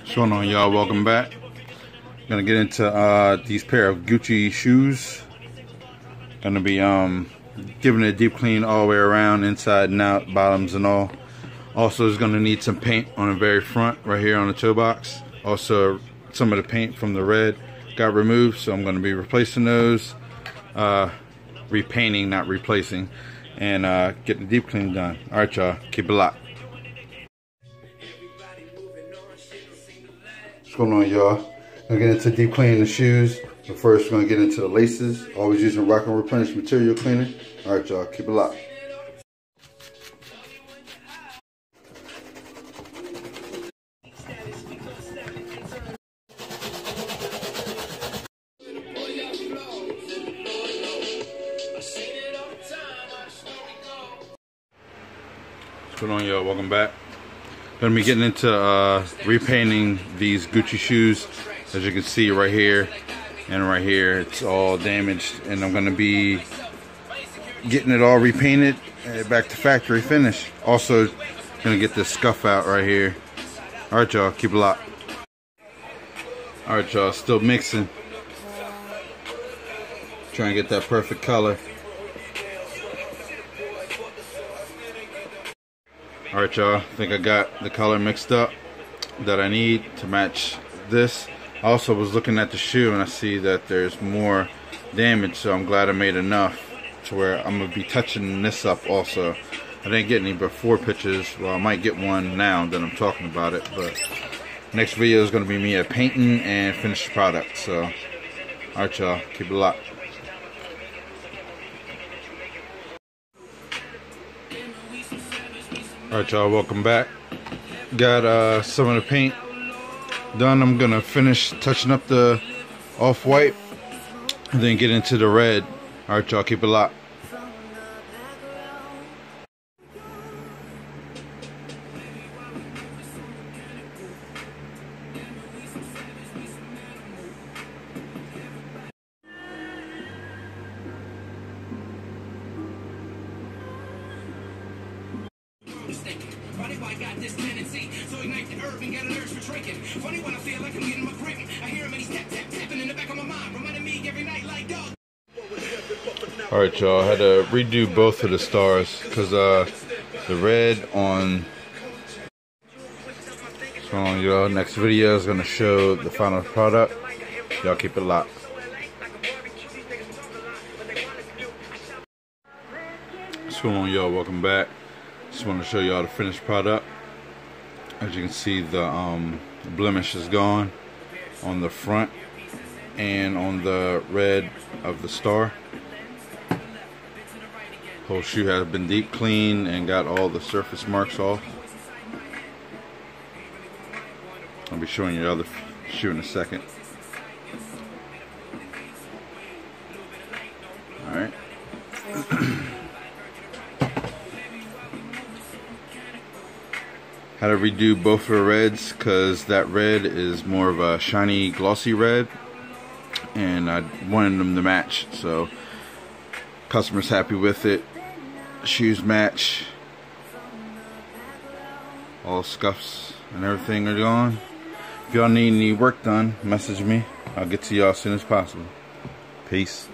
What's going on, y'all? Welcome back. Gonna get into uh, these pair of Gucci shoes. Gonna be um, giving it a deep clean all the way around, inside and out, bottoms and all. Also, is gonna need some paint on the very front, right here on the toe box. Also, some of the paint from the red got removed, so I'm gonna be replacing those. Uh, repainting, not replacing, and uh, the deep clean done. All right, y'all, keep it locked. What's going on, y'all? Gonna get into deep cleaning the shoes. But first, we're gonna get into the laces. Always using Roc-N-Replenish material cleaner. All right, y'all, keep it locked. Going on, y'all? Welcome back. Gonna be getting into uh, repainting these Gucci shoes. As you can see right here and right here, it's all damaged. And I'm gonna be getting it all repainted uh, back to factory finish. Also, gonna get this scuff out right here. All right, y'all, keep it locked. All right, y'all, still mixing. Trying to get that perfect color. Alright y'all, I think I got the color mixed up that I need to match this. I also was looking at the shoe and I see that there's more damage so I'm glad I made enough to where I'm going to be touching this up also. I didn't get any before pictures, well I might get one now that I'm talking about it but next video is going to be me painting and finished product so alright y'all, keep it locked. Alright y'all, welcome back. Got uh, some of the paint done. I'm gonna finish touching up the off-white and then get into the red. Alright y'all, keep it locked. Why I got this tendency. So ignite the herb and get an urge for drinking. Funny when I feel like I'm getting my grip. I hear him and he's tap tap tapping in the back of my mind, reminding me every night like dog. Alright y'all, I had to redo both of the stars because uh, the red on so y'all next video is gonna show the final product. Y'all keep it locked. Going on y'all? Welcome back. Just want to show y'all the finished product. As you can see the um, blemish is gone on the front and on the red of the star. Whole shoe has been deep cleaned and got all the surface marks off. I'll be showing you the other shoe in a second. Alright. Had to redo both of the reds because that red is more of a shiny glossy red and I wanted them to match so customers happy with it. Shoes match. All scuffs and everything are gone. If y'all need any work done message me. I'll get to y'all as soon as possible. Peace